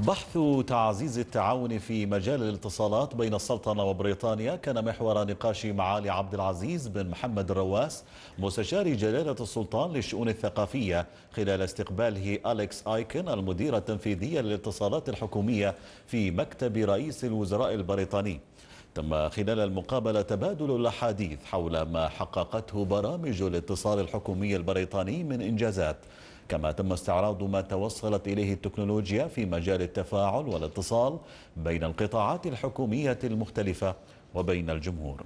بحث تعزيز التعاون في مجال الاتصالات بين السلطنة وبريطانيا كان محور نقاش معالي عبد العزيز بن محمد الرواس مستشار جلالة السلطان للشؤون الثقافية خلال استقباله أليكس آيكن المدير التنفيذي للاتصالات الحكومية في مكتب رئيس الوزراء البريطاني. تم خلال المقابلة تبادل الأحاديث حول ما حققته برامج الاتصال الحكومي البريطاني من إنجازات. كما تم استعراض ما توصلت إليه التكنولوجيا في مجال التفاعل والاتصال بين القطاعات الحكومية المختلفة وبين الجمهور.